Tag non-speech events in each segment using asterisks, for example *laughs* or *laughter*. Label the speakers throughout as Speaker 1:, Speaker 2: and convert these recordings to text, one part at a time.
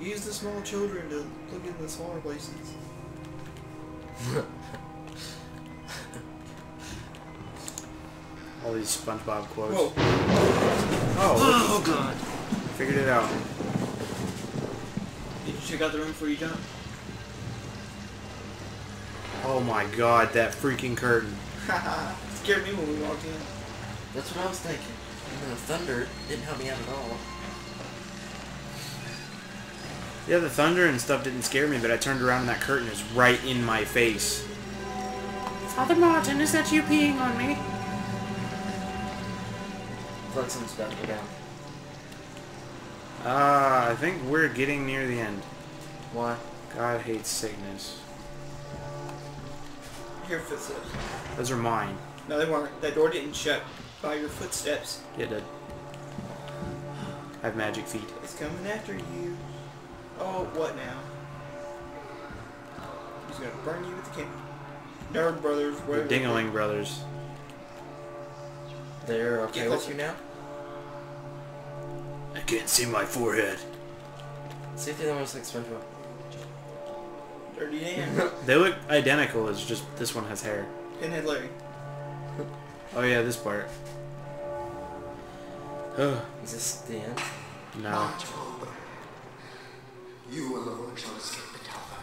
Speaker 1: Use the small children to look in the smaller places. *laughs*
Speaker 2: All these SpongeBob quotes.
Speaker 1: Whoa.
Speaker 2: Oh,
Speaker 1: Oh god.
Speaker 2: look, figured it out.
Speaker 1: Did you check out the room before you jump?
Speaker 2: Oh my god, that freaking curtain. *laughs*
Speaker 1: Haha. Scared me when we walked in.
Speaker 3: That's what I was thinking. And the thunder didn't help me out at all.
Speaker 2: Yeah, the thunder and stuff didn't scare me, but I turned around and that curtain is right in my face. Father Martin, is that you peeing on me?
Speaker 3: I feel like about to go down.
Speaker 2: Uh, I think we're getting near the end.
Speaker 3: Why?
Speaker 2: God hates sickness.
Speaker 1: Your footsteps.
Speaker 2: Those are mine.
Speaker 1: No, they weren't. That door didn't shut by your footsteps.
Speaker 2: Yeah, it did. I have magic feet.
Speaker 1: It's coming after you. Oh, what now? He's gonna burn you with the cane. Nerd brothers,
Speaker 2: The
Speaker 1: whatever.
Speaker 2: Dingaling brothers.
Speaker 3: They're okay
Speaker 1: Get
Speaker 3: with you now?
Speaker 2: I can't see my forehead.
Speaker 3: See if the other one's like SpongeBob.
Speaker 1: Dirty *laughs* Dan.
Speaker 2: They look identical, it's just this one has hair.
Speaker 1: Pinhead Larry.
Speaker 2: Oh yeah, this part. Ugh,
Speaker 3: Is this the end?
Speaker 2: no. *gasps* *laughs*
Speaker 4: Not Job. You alone shall escape the tower.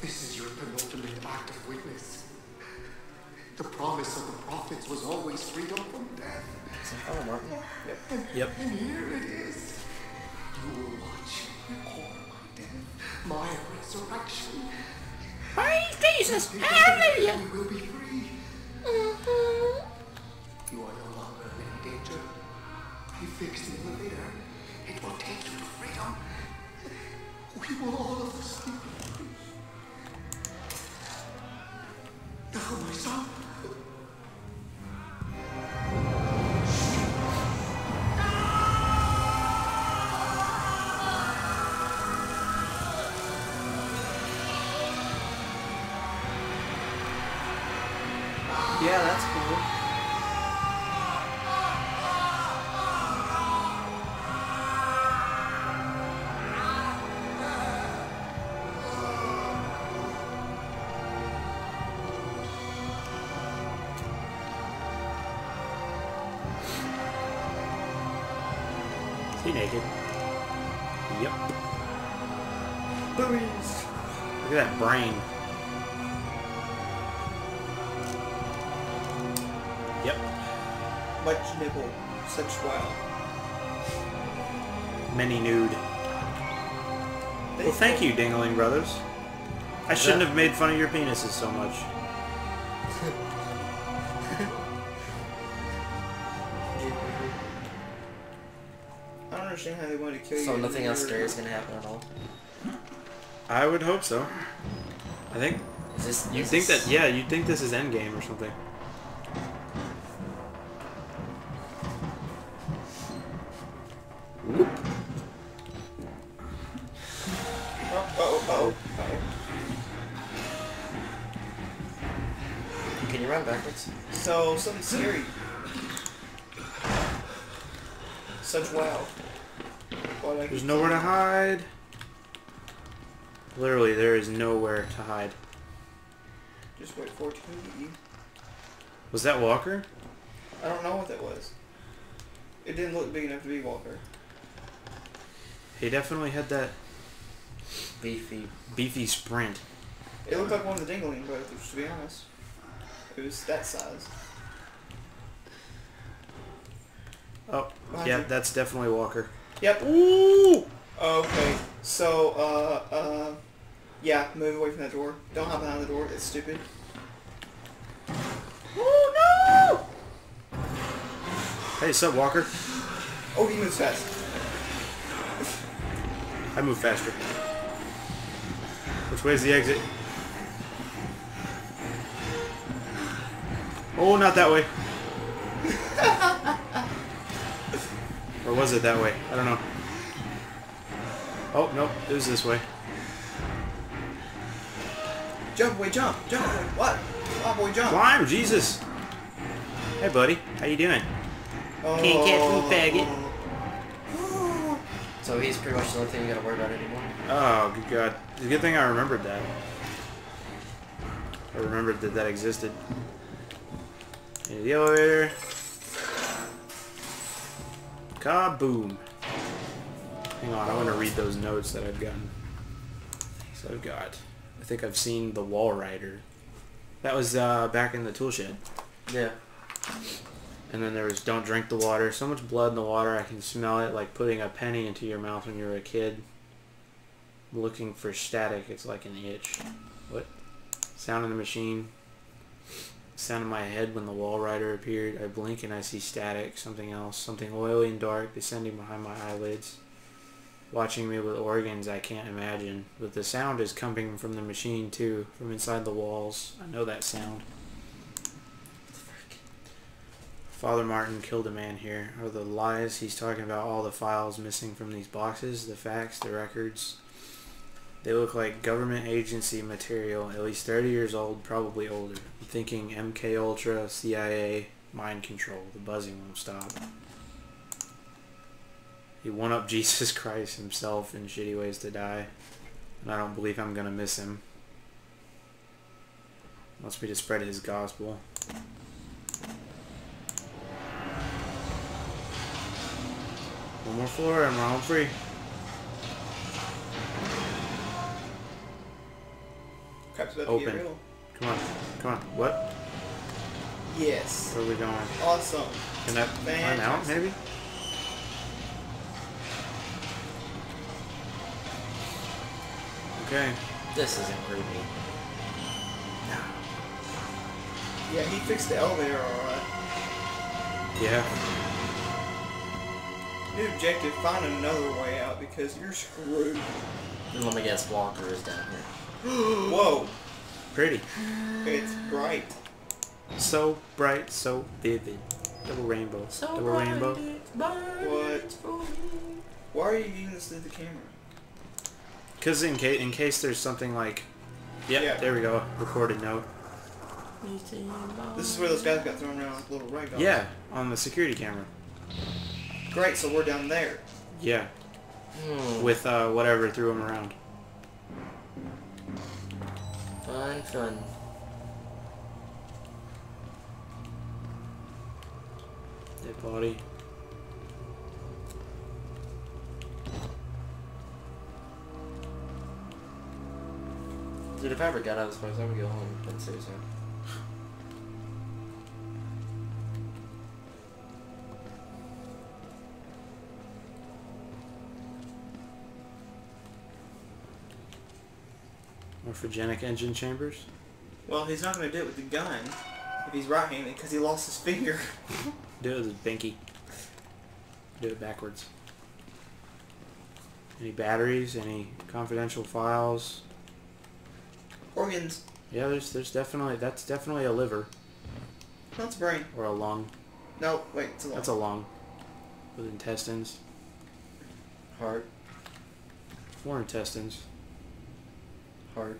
Speaker 4: This is your penultimate act of witness. The promise of the prophets was always freedom from death.
Speaker 3: Is that Father Martin?
Speaker 2: Yep.
Speaker 4: And here it is. You will watch all my death, my resurrection.
Speaker 2: Praise Jesus! Hallelujah!
Speaker 4: We will be free. You are no longer in danger. I fixed the elevator. It will take you to freedom. Now, my
Speaker 2: Naked? Yep.
Speaker 1: Boobies.
Speaker 2: Look at that brain. Yep.
Speaker 1: Much nibble. Such wow.
Speaker 2: Many nude. Well, thank you, Dingaling Brothers. I shouldn't have made fun of your penises so much.
Speaker 1: Understand how they wanted to kill you.
Speaker 3: So nothing else
Speaker 1: were-
Speaker 3: scary is gonna happen at all.
Speaker 2: I would hope so. I think
Speaker 3: Is this?
Speaker 2: you
Speaker 3: is
Speaker 2: think
Speaker 3: this-
Speaker 2: that yeah, you'd think this is Endgame or something.
Speaker 1: Oh, oh, oh, oh.
Speaker 3: Can you run backwards?
Speaker 1: So, something scary. Such wow. Well, like,
Speaker 2: There's nowhere to hide. Literally, there is nowhere to hide.
Speaker 1: Just wait for it to come get you.
Speaker 2: Was that Walker?
Speaker 1: I don't know what that was. It didn't look big enough to be Walker.
Speaker 2: He definitely had that
Speaker 3: Beefy.
Speaker 2: beefy sprint.
Speaker 1: It looked like one of the Dingling brothers, to be honest. It was that size.
Speaker 2: Oh,
Speaker 1: Behind
Speaker 2: yeah,
Speaker 1: you.
Speaker 2: that's definitely Walker.
Speaker 1: Yep.
Speaker 2: Ooh!
Speaker 1: Okay. So, uh, uh, yeah, move away from that door. Don't hop behind the door. It's stupid. Oh no!
Speaker 2: Hey, what's up, Walker?
Speaker 1: Oh, he moves fast.
Speaker 2: I move faster. Which way is the exit? Oh, not that way. *laughs* or was it that way? I don't know. Oh, nope, it was this way.
Speaker 1: Jump, boy, jump, jump, boy. What? Oh, boy, jump.
Speaker 2: Climb, Jesus! Hey, buddy, how you doing?
Speaker 1: Oh.
Speaker 2: Can't catch me, faggot.
Speaker 3: So he's pretty much the only thing you gotta worry about anymore.
Speaker 2: Oh, good God. It's a good thing I remembered that. I remembered that that existed. Into the elevator. Kaboom. Hang on, I want to read those notes that I've gotten. So I've got, I think I've seen The Walrider. That was uh, back in the tool shed.
Speaker 3: Yeah.
Speaker 2: And then there was Don't Drink the Water. So much blood in the water, I can smell it like putting a penny into your mouth when you were a kid. Looking for static, it's like an itch. What? Sound in the machine. Sound in my head when the Walrider appeared. I blink and I see static, something else, something oily and dark descending behind my eyelids. Watching me with organs I can't imagine. But the sound is coming from the machine too, from inside the walls. I know that sound. Father Martin killed a man here. Are the lies he's talking about all the files missing from these boxes, the facts, the records? They look like government agency material, at least 30 years old, probably older. I'm thinking MK Ultra, CIA, mind control. The buzzing won't stop. He won up *laughs* Jesus Christ himself in shitty ways to die. And I don't believe I'm gonna miss him. Wants me to spread his gospel. One more floor and we're home free.
Speaker 1: Crap's about to
Speaker 2: Open.
Speaker 1: get real.
Speaker 2: Come on. Come on. What?
Speaker 1: Yes.
Speaker 2: Where are we going?
Speaker 1: Awesome.
Speaker 2: Can that climb out, maybe? Okay.
Speaker 3: This isn't creepy.
Speaker 1: Yeah, he fixed the elevator alright.
Speaker 2: Yeah.
Speaker 1: New objective, find another way out because you're screwed.
Speaker 3: And let me guess, Walker is down here. *gasps*
Speaker 1: Whoa,
Speaker 2: Pretty.
Speaker 1: it's bright.
Speaker 2: So bright, so vivid. Double rainbow. Double rainbow.
Speaker 1: What? Why are you using this through the camera?
Speaker 2: Because in case in case there's something like, yep,
Speaker 1: Yeah.
Speaker 2: there we go. Recorded note.
Speaker 1: This is where those guys got thrown around with little ray.
Speaker 2: Yeah, on the security camera.
Speaker 1: Great, so we're down there.
Speaker 2: Yeah,
Speaker 3: Hmm.
Speaker 2: with uh, whatever threw him around.
Speaker 3: Fun, fun.
Speaker 2: Dead body.
Speaker 3: Dude, if I ever got out of this place, I would go home and say so.
Speaker 2: Morphogenic engine chambers.
Speaker 1: Well, he's not going to do it with the gun if he's right-handed because he lost his finger.
Speaker 2: Do it with binky. Do it backwards. Any batteries? Any confidential files?
Speaker 1: Organs.
Speaker 2: Yeah, there's there's definitely that's definitely a liver
Speaker 1: That's a brain.
Speaker 2: or a lung.
Speaker 1: No, wait, it's a lung.
Speaker 2: That's a lung with intestines,
Speaker 3: Heart,
Speaker 2: four intestines.
Speaker 3: Heart.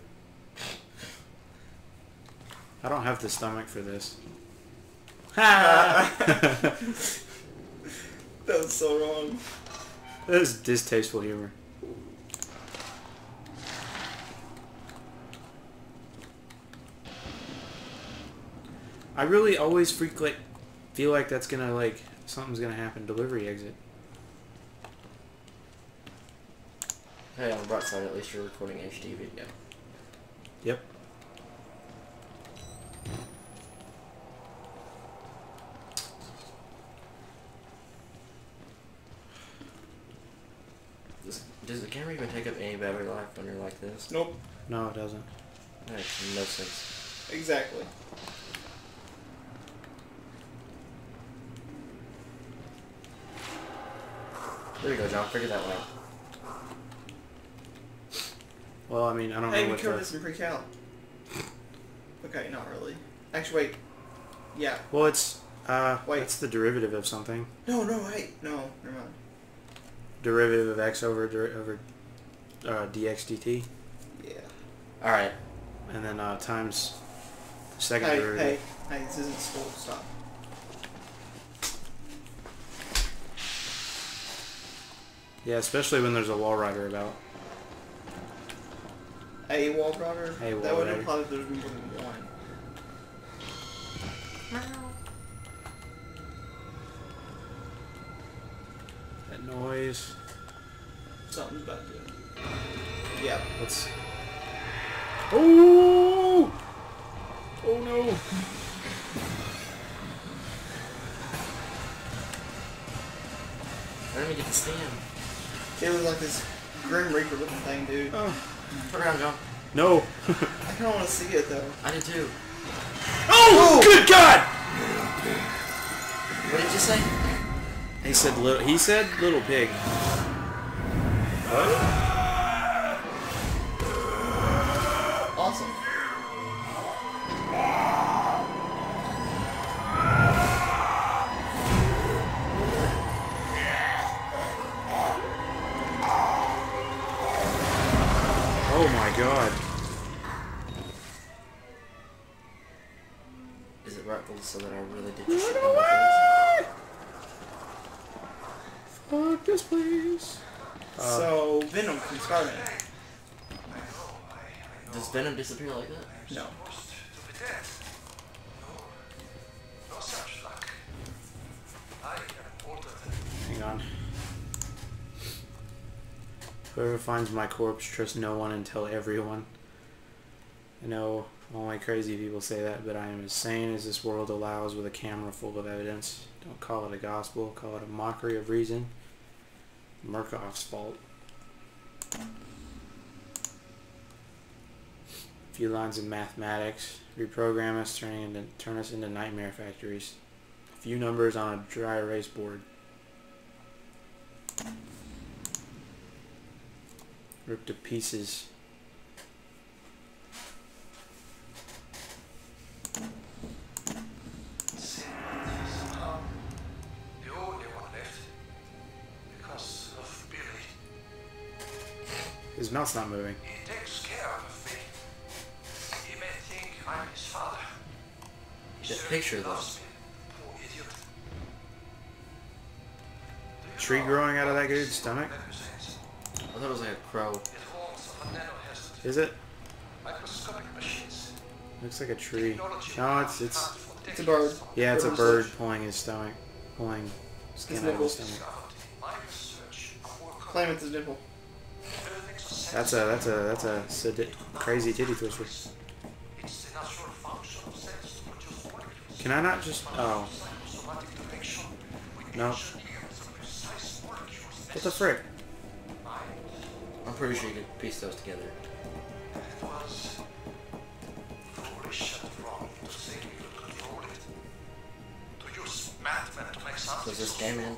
Speaker 2: I don't have the stomach for this. Ha! *laughs*
Speaker 1: That was so wrong.
Speaker 2: that is distasteful humor. I really always freak like feel like that's gonna like something's gonna happen. Delivery exit.
Speaker 3: Hey, on the bright side, at least you're recording HD video.
Speaker 2: Yep.
Speaker 3: Does, does the camera even take up any battery life when you're like this?
Speaker 1: Nope,
Speaker 2: No, it doesn't.
Speaker 3: That makes no sense.
Speaker 1: exactly.
Speaker 3: There you go, John. Figure that one out.
Speaker 2: Well, I mean, I don't
Speaker 1: Hey,
Speaker 2: know
Speaker 1: we
Speaker 2: what
Speaker 1: covered this in pre-cal. Okay, not really. Actually, wait. Yeah.
Speaker 2: Well, it's uh,
Speaker 1: Wait.
Speaker 2: it's the derivative of something.
Speaker 1: No, no, wait. No, never mind.
Speaker 2: Derivative of x over over uh, dx dt,
Speaker 1: Yeah.
Speaker 3: Alright.
Speaker 2: and then uh, times the second
Speaker 1: Hey,
Speaker 2: derivative.
Speaker 1: hey, hey, this isn't school. Stop.
Speaker 2: Yeah, especially when there's a Walrider about.
Speaker 1: A Walrider?
Speaker 2: A wall
Speaker 1: that would
Speaker 2: rider.
Speaker 1: imply that there's more than one.
Speaker 2: That noise.
Speaker 1: Something's about to. Yeah.
Speaker 2: Let's. Oh! Oh no!
Speaker 3: I don't even get to stand.
Speaker 1: It was like this Grim Reaper looking thing, dude.
Speaker 2: Oh.
Speaker 3: Turn around, John.
Speaker 2: No! *laughs*
Speaker 1: I kind of want to see it though.
Speaker 3: I did too.
Speaker 2: oh! Good God!
Speaker 3: What did you say?
Speaker 2: He said little. He said little pig.
Speaker 1: Awesome.
Speaker 2: Oh my God!
Speaker 3: Is it rightful so that I really did just shit on
Speaker 2: Fuck this place. Uh,
Speaker 1: so Venom from Skyrim.
Speaker 3: face? Does Venom disappear like that?
Speaker 1: No.
Speaker 5: To be dead. No, no such luck. I am older than
Speaker 2: Hang on. Whoever finds my corpse, trust no one and tell everyone. I know only crazy people say that, but I am as sane as this world allows with a camera full of evidence. Don't call it a gospel, call it a mockery of reason. Murkoff's fault. A few lines of mathematics. Reprogram us, turning into, turn us into nightmare factories. A few numbers on a dry erase board. Ripped to pieces.
Speaker 5: the only one left. Because of Billy.
Speaker 2: His mouth's not moving.
Speaker 5: He takes care of me. He may think I'm his father. He
Speaker 3: That picture,
Speaker 5: loves me, poor idiot.
Speaker 2: Tree growing out of that dude's stomach?
Speaker 5: Represents?
Speaker 3: I thought it was like a crow.
Speaker 5: It holds a.
Speaker 2: Is it?
Speaker 5: Microscopic machines.
Speaker 2: Looks like a tree. No, it's it's
Speaker 1: It's a bird.
Speaker 2: yeah, it's a
Speaker 1: Bird
Speaker 2: bird pulling his stomach, pulling skin
Speaker 1: His
Speaker 2: out of his stomach.
Speaker 5: Discovered in my research a more
Speaker 1: Claim it's his nipple.
Speaker 2: That's a that's a that's a sadi- crazy titty twister.
Speaker 5: It's the natural function of cells to produce molecules.
Speaker 2: Can I not just? Oh
Speaker 5: Psychosomatic direction. We
Speaker 2: No.
Speaker 5: mention here the
Speaker 2: what the frick?
Speaker 3: I'm pretty sure you can piece those together.
Speaker 5: It was foolish and